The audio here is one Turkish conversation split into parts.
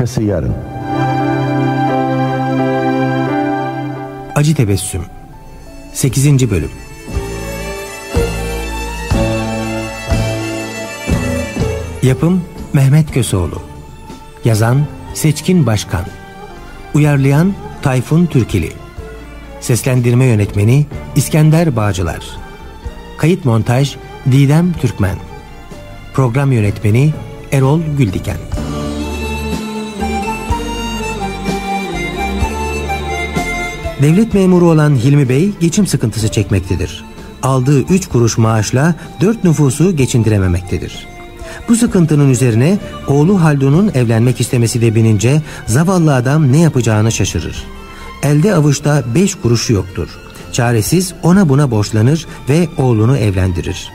Arkası yarın. Acı Tebessüm 8. Bölüm Yapım Mehmet Köseoğlu. Yazan Seçkin Başkan. Uyarlayan Tayfun Türkili. Seslendirme Yönetmeni İskender Bağcılar. Kayıt Montaj Didem Türkmen. Program Yönetmeni Erol Güldiken. Devlet memuru olan Hilmi Bey geçim sıkıntısı çekmektedir. Aldığı 3 kuruş maaşla 4 nüfusu geçindirememektedir. Bu sıkıntının üzerine oğlu Haldun'un evlenmek istemesi de binince zavallı adam ne yapacağını şaşırır. Elde avuçta 5 kuruşu yoktur. Çaresiz ona buna borçlanır ve oğlunu evlendirir.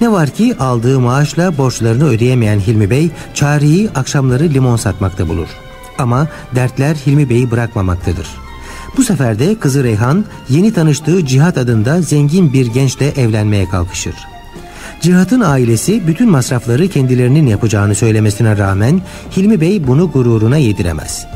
Ne var ki aldığı maaşla borçlarını ödeyemeyen Hilmi Bey çareyi akşamları limon satmakta bulur. Ama dertler Hilmi Bey'i bırakmamaktadır. Bu sefer de kızı Reyhan yeni tanıştığı Cihat adında zengin bir gençle evlenmeye kalkışır. Cihat'ın ailesi bütün masrafları kendilerinin yapacağını söylemesine rağmen Hilmi Bey bunu gururuna yediremez.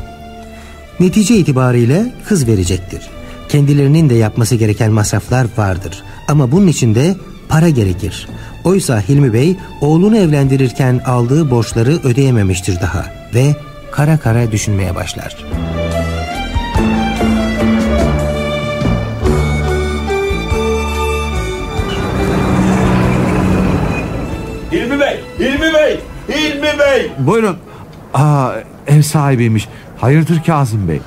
Netice itibariyle kız verecektir. Kendilerinin de yapması gereken masraflar vardır. Ama bunun için de para gerekir. Oysa Hilmi Bey oğlunu evlendirirken aldığı borçları ödeyememiştir daha ve kara kara düşünmeye başlar. Bey. Buyurun. Aa, ev sahibiymiş. Hayırdır Kazım Bey?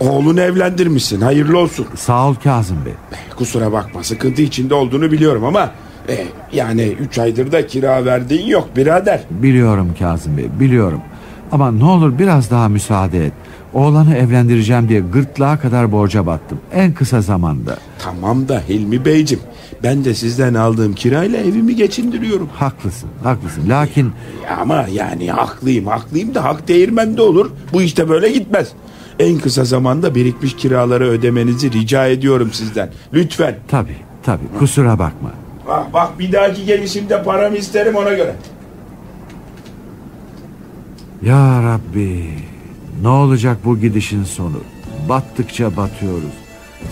Oğlunu evlendirmişsin, hayırlı olsun. Sağ ol Kazım Bey. Kusura bakma, sıkıntı içinde olduğunu biliyorum ama... E, yani üç aydır da kira verdiğin yok birader. Biliyorum Kazım Bey, biliyorum. Ama ne olur biraz daha müsaade et. Oğlanı evlendireceğim diye gırtlağa kadar borca battım. En kısa zamanda. Tamam da Hilmi Beyciğim, ben de sizden aldığım kirayla evimi geçindiriyorum. Haklısın, haklısın. Lakin Ama yani haklıyım, haklıyım da hak değirmende olur. Bu işte böyle gitmez. En kısa zamanda birikmiş kiraları ödemenizi rica ediyorum sizden. Lütfen. tabii, tabii kusura bakma. Bak, bak bir dahaki gelişimde paramı isterim ona göre. Ya Rabbi, ne olacak bu gidişin sonu? Battıkça batıyoruz.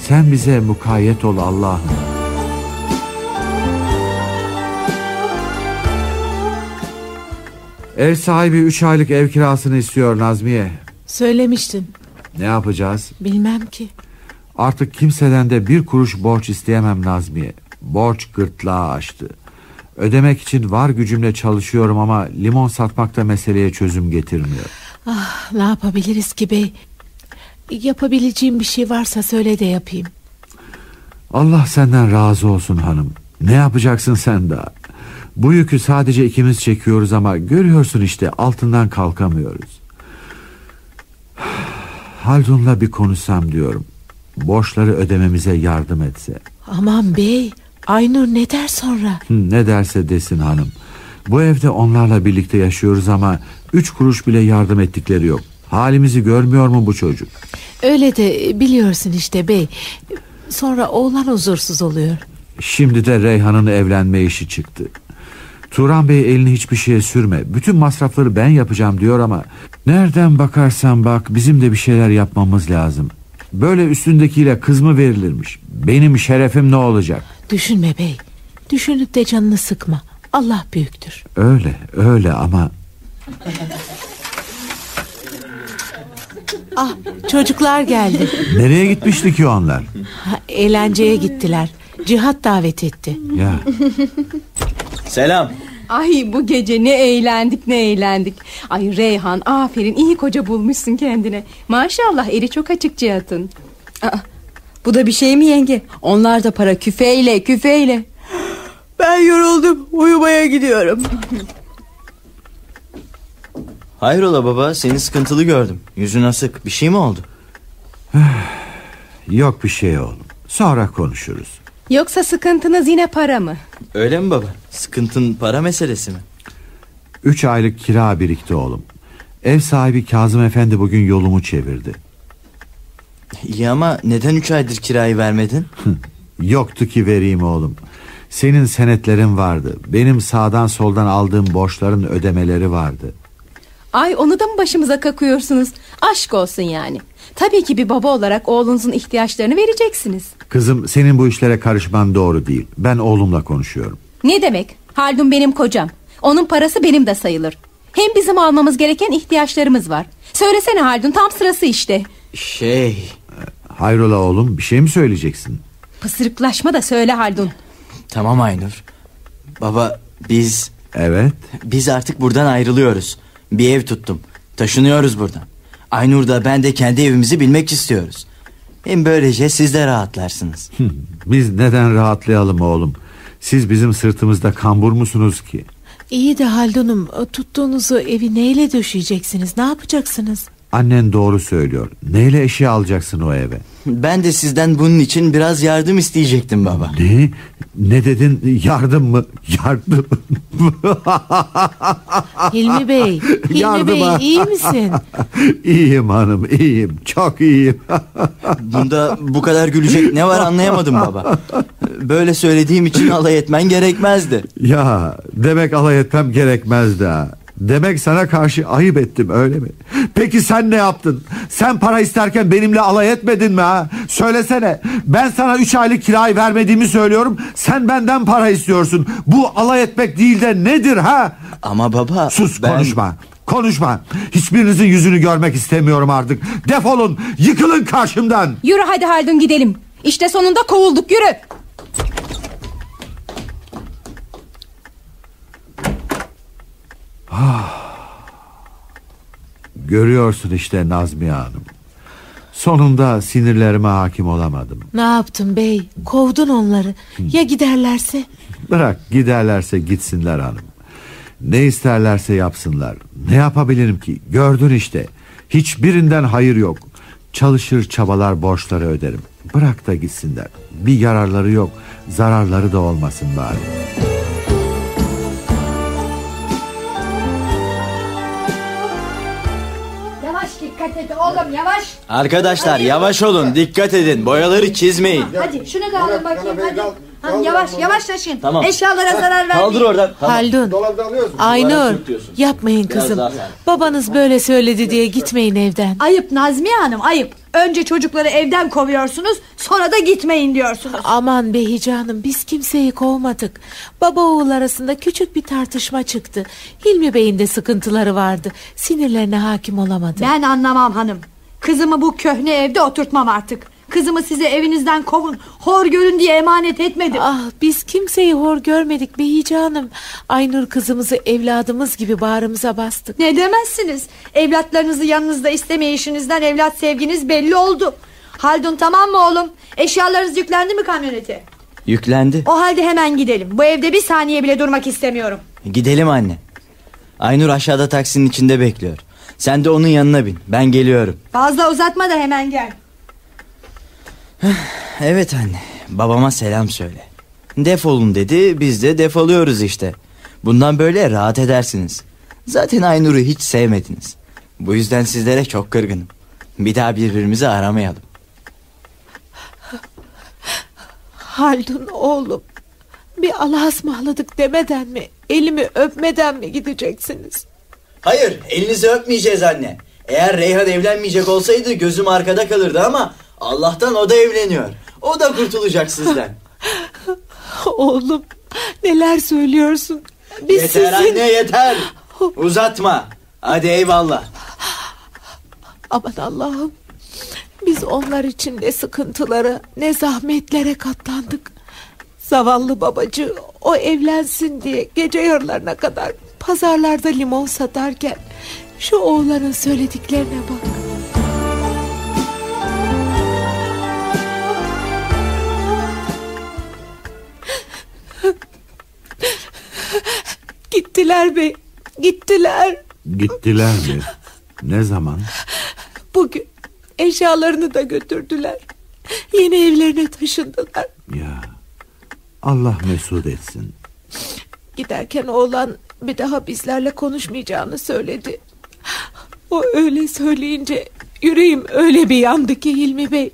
Sen bize mukayyet ol Allah'ım. Ev sahibi üç aylık ev kirasını istiyor Nazmiye. Söylemiştin. Ne yapacağız? Bilmem ki. Artık kimseden de bir kuruş borç isteyemem Nazmiye. Borç gırtlağı açtı. Ödemek için var gücümle çalışıyorum ama limon satmakta meseleye çözüm getirmiyor. Ah, ne yapabiliriz ki bey? Yapabileceğim bir şey varsa söyle de yapayım. Allah senden razı olsun hanım. Ne yapacaksın sen daha? Bu yükü sadece ikimiz çekiyoruz ama görüyorsun işte altından kalkamıyoruz. Haldun'la bir konuşsam diyorum. Borçları ödememize yardım etse. Aman bey, Aynur ne der sonra? Ne derse desin hanım. Bu evde onlarla birlikte yaşıyoruz ama üç kuruş bile yardım ettikleri yok. Halimizi görmüyor mu bu çocuk? Öyle de biliyorsun işte bey. Sonra oğlan huzursuz oluyor. Şimdi de Reyhan'ın evlenme işi çıktı. Turan Bey elini hiçbir şeye sürme. Bütün masrafları ben yapacağım diyor ama nereden bakarsan bak bizim de bir şeyler yapmamız lazım. Böyle üstündekiyle kız mı verilirmiş? Benim şerefim ne olacak? Düşünme bey. Düşünüp de canını sıkma. Allah büyüktür. Öyle öyle ama Ah çocuklar geldi. nereye gitmişti ki onlar? Ha, eğlenceye gittiler. Cihat davet etti. Ya Selam. Ay bu gece ne eğlendik ne eğlendik. Ay Reyhan aferin iyi koca bulmuşsun kendine. Maşallah eli çok açık Cihat'ın. Aa, bu da bir şey mi yenge? Onlar da para küfeyle küfeyle. Ben yoruldum uyumaya gidiyorum. Hayrola baba seni sıkıntılı gördüm. Yüzün asık bir şey mi oldu? yok bir şey oğlum. Sonra konuşuruz. Yoksa sıkıntınız yine para mı? Öyle mi baba? Sıkıntın para meselesi mi? Üç aylık kira birikti oğlum. Ev sahibi Kazım Efendi bugün yolumu çevirdi. İyi ama neden üç aydır kirayı vermedin? Yoktu ki vereyim oğlum. Senin senetlerin vardı. Benim sağdan soldan aldığım borçların ödemeleri vardı. Ay onu da mı başımıza kakıyorsunuz? Aşk olsun yani. Tabii ki bir baba olarak oğlunuzun ihtiyaçlarını vereceksiniz. Kızım senin bu işlere karışman doğru değil. Ben oğlumla konuşuyorum. Ne demek? Haldun benim kocam. Onun parası benim de sayılır. Hem bizim almamız gereken ihtiyaçlarımız var. Söylesene Haldun tam sırası işte. Şey... Hayrola oğlum bir şey mi söyleyeceksin? Pısırıklaşma da söyle Haldun. Tamam Aynur. Baba biz... Evet. Biz artık buradan ayrılıyoruz. Bir ev tuttum. Taşınıyoruz buradan. Aynur da ben de kendi evimizi bilmek istiyoruz. Hem böylece siz de rahatlarsınız. Biz neden rahatlayalım oğlum? Siz bizim sırtımızda kambur musunuz ki? İyi de Haldun'um tuttuğunuzu evi neyle döşeyeceksiniz? Ne yapacaksınız? Annen doğru söylüyor. Neyle eşya alacaksın o eve? Ben de sizden bunun için biraz yardım isteyecektim baba. Ne? Ne dedin? Yardım mı? Yardım Hilmi Bey, Hilmi Yardıma. Bey iyi misin? iyiyim hanım iyiyim. Çok iyiyim. Bunda bu kadar gülecek ne var anlayamadım baba. Böyle söylediğim için alay etmen gerekmezdi. ya demek alay etmem gerekmezdi ha. Demek sana karşı ayıp ettim öyle mi? Peki sen ne yaptın? Sen para isterken benimle alay etmedin mi ha? Söylesene. Ben sana üç aylık kirayı vermediğimi söylüyorum. Sen benden para istiyorsun. Bu alay etmek değil de nedir ha? Ama baba... Sus ben- konuşma. Konuşma. Hiçbirinizin yüzünü görmek istemiyorum artık. Defolun. Yıkılın karşımdan. Yürü hadi Haldun gidelim. İşte sonunda kovulduk yürü. Görüyorsun işte Nazmiye Hanım. Sonunda sinirlerime hakim olamadım. Ne yaptın bey? Kovdun onları. Ya giderlerse? Bırak giderlerse gitsinler hanım. Ne isterlerse yapsınlar. Ne yapabilirim ki? Gördün işte. Hiçbirinden hayır yok. Çalışır çabalar borçları öderim. Bırak da gitsinler. Bir yararları yok. Zararları da olmasın bari. Et oğlum yavaş. Arkadaşlar yavaş olun dikkat edin boyaları çizmeyin. Hadi şunu da alın bakayım hadi. Ha, yavaş yavaş taşın. Tamam. Eşyalara zarar vermeyin. Kaldır oradan. Tamam. Haldun, Aynur yapmayın kızım. Babanız böyle söyledi diye gitmeyin evden. Ayıp Nazmiye Hanım ayıp. Önce çocukları evden kovuyorsunuz sonra da gitmeyin diyorsunuz. Aman Behice Hanım biz kimseyi kovmadık. Baba oğul arasında küçük bir tartışma çıktı. Hilmi Bey'in de sıkıntıları vardı. Sinirlerine hakim olamadı. Ben anlamam hanım. Kızımı bu köhne evde oturtmam artık. Kızımı size evinizden kovun, hor görün diye emanet etmedim. Ah biz kimseyi hor görmedik Behice Hanım. Aynur kızımızı evladımız gibi bağrımıza bastık. Ne demezsiniz? Evlatlarınızı yanınızda istemeyişinizden evlat sevginiz belli oldu. Haldun tamam mı oğlum? Eşyalarınız yüklendi mi kamyonete? Yüklendi. O halde hemen gidelim. Bu evde bir saniye bile durmak istemiyorum. Gidelim anne. Aynur aşağıda taksinin içinde bekliyor. Sen de onun yanına bin. Ben geliyorum. Fazla uzatma da hemen gel. Evet anne. Babama selam söyle. Defolun dedi. Biz de defoluyoruz işte. Bundan böyle rahat edersiniz. Zaten Aynur'u hiç sevmediniz. Bu yüzden sizlere çok kırgınım. Bir daha birbirimizi aramayalım. Haldun oğlum bir Allah'a ısmarladık demeden mi elimi öpmeden mi gideceksiniz? Hayır elinizi öpmeyeceğiz anne. Eğer Reyhan evlenmeyecek olsaydı gözüm arkada kalırdı ama Allah'tan o da evleniyor. O da kurtulacak sizden. Oğlum neler söylüyorsun? Biz yeter sizin... anne yeter. Uzatma. Hadi eyvallah. Aman Allah'ım biz onlar için ne sıkıntılara ne zahmetlere katlandık. Zavallı babacı o evlensin diye gece yarılarına kadar pazarlarda limon satarken şu oğlanın söylediklerine bak. Gittiler bey, gittiler. Gittiler mi? Ne zaman? Bugün eşyalarını da götürdüler. Yeni evlerine taşındılar. Ya Allah mesut etsin. Giderken oğlan bir daha bizlerle konuşmayacağını söyledi. O öyle söyleyince yüreğim öyle bir yandı ki Hilmi Bey.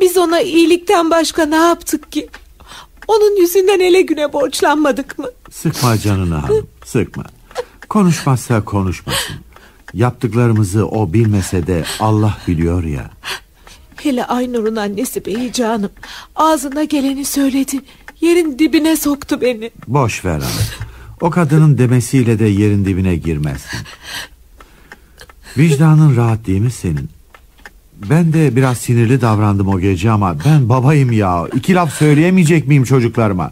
Biz ona iyilikten başka ne yaptık ki? Onun yüzünden ele güne borçlanmadık mı? Sıkma canını hanım sıkma. Konuşmazsa konuşmasın. Yaptıklarımızı o bilmese de Allah biliyor ya. Hele Aynur'un annesi Beycanım ağzına geleni söyledi. Yerin dibine soktu beni. Boş ver hanım. O kadının demesiyle de yerin dibine girmezsin. Vicdanın rahat değil mi senin? Ben de biraz sinirli davrandım o gece ama ben babayım ya. İki laf söyleyemeyecek miyim çocuklarıma?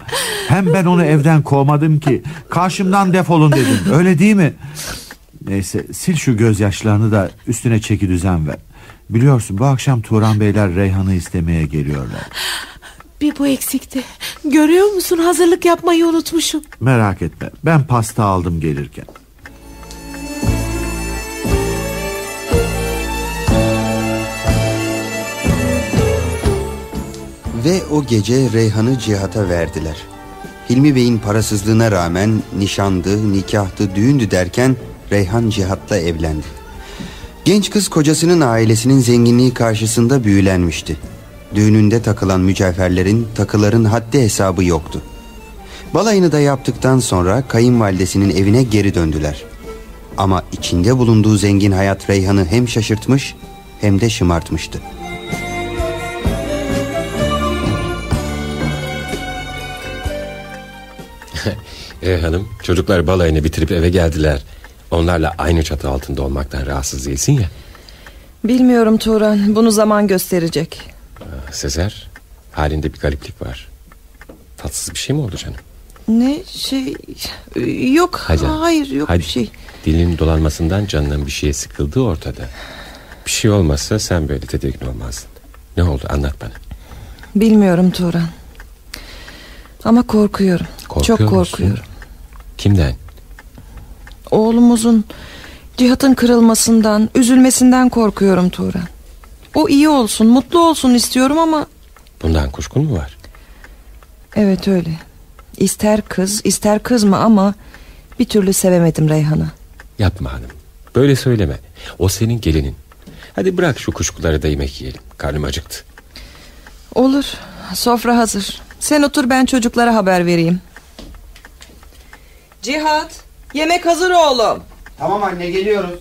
Hem ben onu evden kovmadım ki. Karşımdan defolun dedim. Öyle değil mi? Neyse sil şu gözyaşlarını da üstüne çeki düzen ver. Biliyorsun bu akşam Turan Beyler Reyhan'ı istemeye geliyorlar. Bir bu eksikti. Görüyor musun hazırlık yapmayı unutmuşum. Merak etme ben pasta aldım gelirken. Ve o gece Reyhan'ı Cihat'a verdiler. Hilmi Bey'in parasızlığına rağmen nişandı, nikahtı, düğündü derken Reyhan Cihat'la evlendi. Genç kız kocasının ailesinin zenginliği karşısında büyülenmişti. Düğününde takılan mücevherlerin, takıların haddi hesabı yoktu. Balayını da yaptıktan sonra kayınvalidesinin evine geri döndüler. Ama içinde bulunduğu zengin hayat Reyhan'ı hem şaşırtmış hem de şımartmıştı. E hanım çocuklar balayını bitirip eve geldiler. Onlarla aynı çatı altında olmaktan rahatsız değilsin ya. Bilmiyorum Turan bunu zaman gösterecek. Sezer halinde bir gariplik var. Tatsız bir şey mi oldu canım? Ne şey yok Hadi. hayır yok Hadi. bir şey. Dilinin dolanmasından canının bir şeye sıkıldığı ortada. Bir şey olmazsa sen böyle tedirgin olmazdın. Ne oldu anlat bana. Bilmiyorum Turan. Ama korkuyorum. Korkuyor Çok musun? korkuyorum. Kimden? Oğlumuzun Cihat'ın kırılmasından, üzülmesinden korkuyorum Turan. O iyi olsun, mutlu olsun istiyorum ama Bundan kuşkun mu var? evet öyle. İster kız, ister kızma ama bir türlü sevemedim Reyhan'ı. Yapma hanım. Böyle söyleme. O senin gelinin. Hadi bırak şu kuşkuları da yemek yiyelim. Karnım acıktı. Olur. Sofra hazır. Sen otur ben çocuklara haber vereyim. Cihat, yemek hazır oğlum. Tamam anne geliyoruz.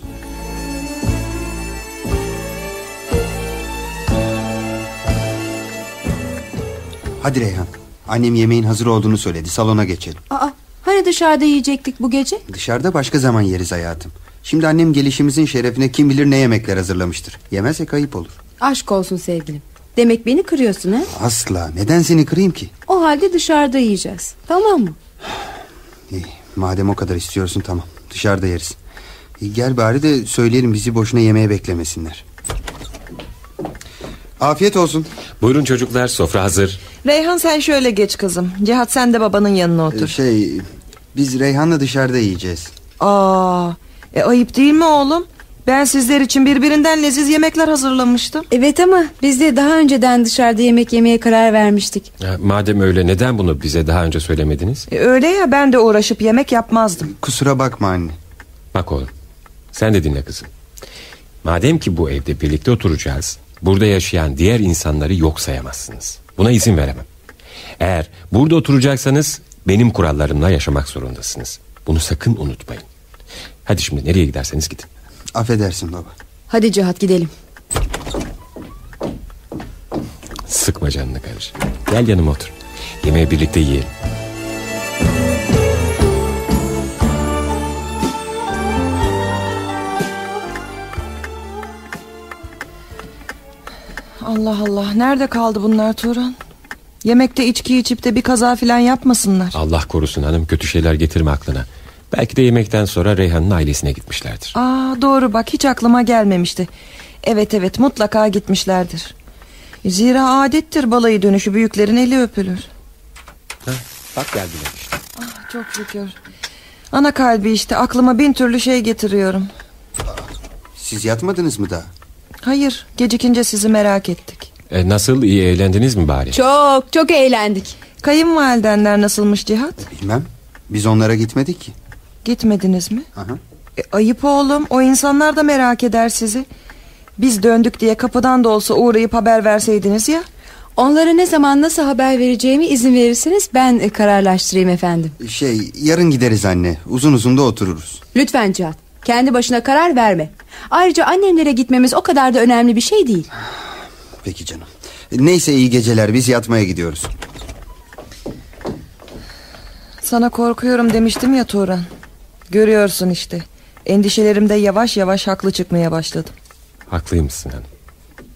Hadi Reyhan. Annem yemeğin hazır olduğunu söyledi. Salona geçelim. Aa, hani dışarıda yiyecektik bu gece? Dışarıda başka zaman yeriz hayatım. Şimdi annem gelişimizin şerefine kim bilir ne yemekler hazırlamıştır. Yemezsek ayıp olur. Aşk olsun sevgilim. Demek beni kırıyorsun ha? Asla. Neden seni kırayım ki? O halde dışarıda yiyeceğiz. Tamam mı? İyi, madem o kadar istiyorsun tamam. Dışarıda yeriz. İyi, gel bari de söyleyelim bizi boşuna yemeğe beklemesinler. Afiyet olsun. Buyurun çocuklar sofra hazır. Reyhan sen şöyle geç kızım. Cihat sen de babanın yanına otur. Şey biz Reyhan'la dışarıda yiyeceğiz. Aa, e, ayıp değil mi oğlum? Ben sizler için birbirinden leziz yemekler hazırlamıştım. Evet ama biz de daha önceden dışarıda yemek yemeye karar vermiştik. Ha, madem öyle neden bunu bize daha önce söylemediniz? E, öyle ya ben de uğraşıp yemek yapmazdım. Kusura bakma anne. Bak oğlum sen de dinle kızım. Madem ki bu evde birlikte oturacağız. Burada yaşayan diğer insanları yok sayamazsınız. Buna izin veremem. Eğer burada oturacaksanız benim kurallarımla yaşamak zorundasınız. Bunu sakın unutmayın. Hadi şimdi nereye giderseniz gidin. Affedersin baba. Hadi Cihat gidelim. Sıkma canını kardeşim. Gel yanıma otur. Yemeği birlikte yiyelim. Allah Allah nerede kaldı bunlar Turan? Yemekte içki içip de bir kaza filan yapmasınlar. Allah korusun hanım kötü şeyler getirme aklına. Belki de yemekten sonra Reyhan'ın ailesine gitmişlerdir. Aa doğru bak hiç aklıma gelmemişti. Evet evet mutlaka gitmişlerdir. Zira adettir balayı dönüşü büyüklerin eli öpülür. Bak geldiler işte. Ah, çok şükür. Ana kalbi işte aklıma bin türlü şey getiriyorum. Siz yatmadınız mı daha? Hayır gecikince sizi merak ettik. E, nasıl iyi eğlendiniz mi bari? Çok çok eğlendik. Kayınvalidenler nasılmış Cihat? Bilmem. Biz onlara gitmedik ki. Gitmediniz mi? Aha. E, ayıp oğlum o insanlar da merak eder sizi. Biz döndük diye kapıdan da olsa uğrayıp haber verseydiniz ya. Onlara ne zaman nasıl haber vereceğimi izin verirseniz ben e, kararlaştırayım efendim. Şey yarın gideriz anne. Uzun uzun da otururuz. Lütfen Cihat kendi başına karar verme. Ayrıca annemlere gitmemiz o kadar da önemli bir şey değil. Peki canım. Neyse iyi geceler biz yatmaya gidiyoruz. Sana korkuyorum demiştim ya Turan. Görüyorsun işte. Endişelerimde yavaş yavaş haklı çıkmaya başladım. Haklıymışsın hanım.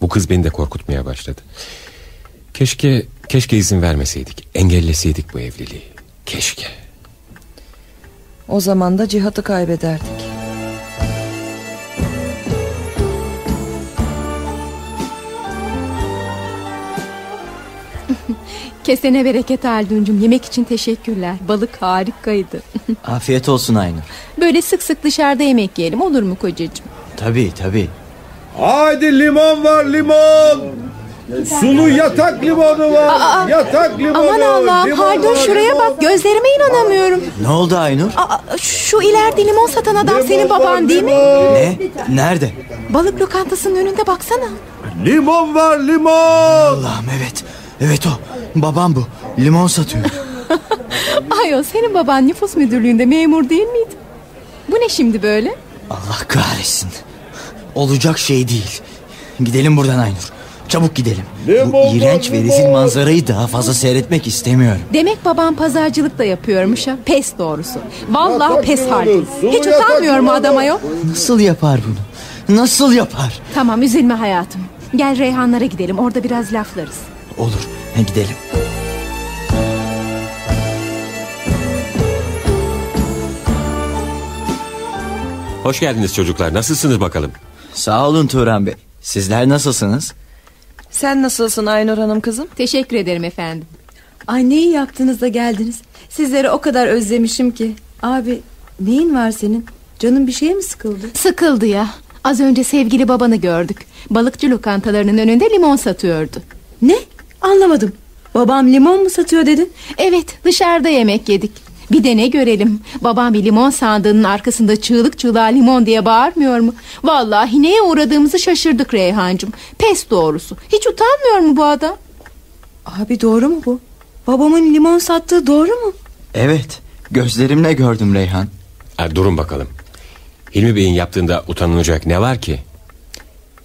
Bu kız beni de korkutmaya başladı. Keşke keşke izin vermeseydik. Engelleseydik bu evliliği. Keşke. O zaman da cihatı kaybederdik. Kesene bereket Halduncum. Yemek için teşekkürler. Balık harikaydı. Afiyet olsun Aynur. Böyle sık sık dışarıda yemek yiyelim olur mu kocacığım? Tabii tabii. Haydi limon var limon. Sulu yatak limonu var. Aa, yatak limonu. Aman Allah'ım limon Haldun var, şuraya limon. bak gözlerime inanamıyorum. Ne oldu Aynur? Aa, şu ileride limon satan adam senin baban değil mi? Ne? Nerede? Balık lokantasının önünde baksana. Limon var limon. Allah'ım evet. Evet o. Babam bu. Limon satıyor. Ayol senin baban nüfus müdürlüğünde memur değil miydi? Bu ne şimdi böyle? Allah kahretsin. Olacak şey değil. Gidelim buradan Aynur. Çabuk gidelim. Bu iğrenç ve rezil manzarayı daha fazla seyretmek istemiyorum. Demek babam pazarcılık da yapıyormuş ha. Pes doğrusu. Vallahi Yatak pes sulu Hiç utanmıyor mu limonu. adam ayol? Nasıl yapar bunu? Nasıl yapar? Tamam üzülme hayatım. Gel Reyhanlara gidelim orada biraz laflarız. Olur. Gidelim. Hoş geldiniz çocuklar. Nasılsınız bakalım? Sağ olun Turan Bey. Sizler nasılsınız? Sen nasılsın Aynur Hanım kızım? Teşekkür ederim efendim. Ay neyi yaptınız da geldiniz. Sizleri o kadar özlemişim ki. Abi neyin var senin? Canın bir şeye mi sıkıldı? Sıkıldı ya. Az önce sevgili babanı gördük. Balıkçı lokantalarının önünde limon satıyordu. Ne? Anlamadım. Babam limon mu satıyor dedin? Evet dışarıda yemek yedik. Bir de ne görelim. Babam bir limon sandığının arkasında çığlık çığlığa limon diye bağırmıyor mu? Vallahi neye uğradığımızı şaşırdık Reyhancığım. Pes doğrusu. Hiç utanmıyor mu bu adam? Abi doğru mu bu? Babamın limon sattığı doğru mu? Evet. Gözlerimle gördüm Reyhan. Ha, durun bakalım. Hilmi Bey'in yaptığında utanılacak ne var ki?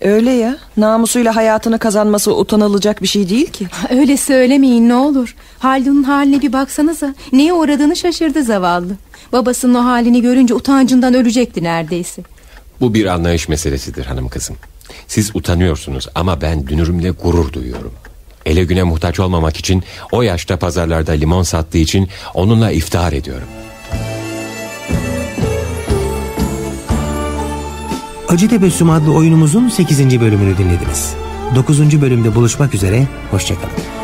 Öyle ya. Namusuyla hayatını kazanması utanılacak bir şey değil ki. Öyle söylemeyin ne olur. Haldun'un haline bir baksanıza. Neye uğradığını şaşırdı zavallı. Babasının o halini görünce utancından ölecekti neredeyse. Bu bir anlayış meselesidir hanım kızım. Siz utanıyorsunuz ama ben dünürümle gurur duyuyorum. Ele güne muhtaç olmamak için o yaşta pazarlarda limon sattığı için onunla iftihar ediyorum. Acı Tebessüm adlı oyunumuzun 8. bölümünü dinlediniz. 9. bölümde buluşmak üzere, hoşçakalın.